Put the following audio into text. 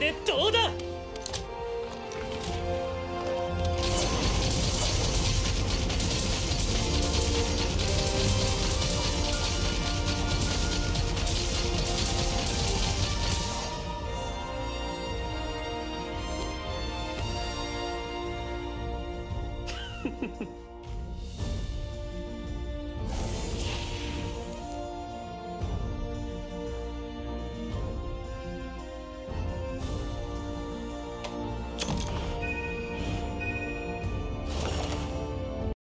でどうだ？フフフ。